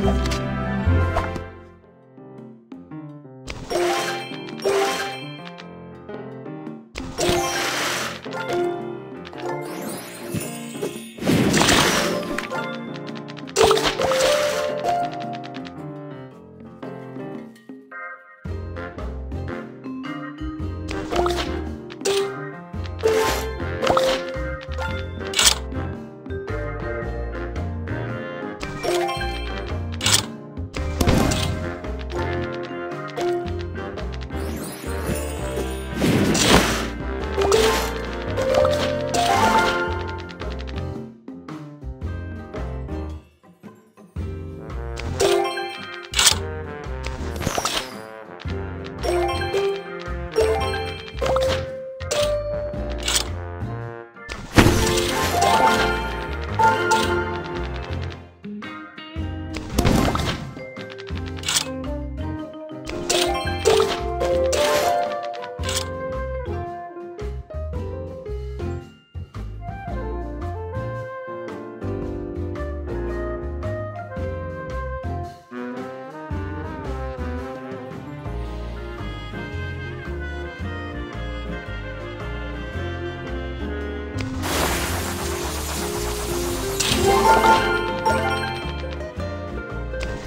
you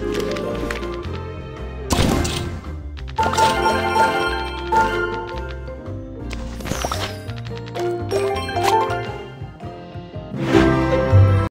了。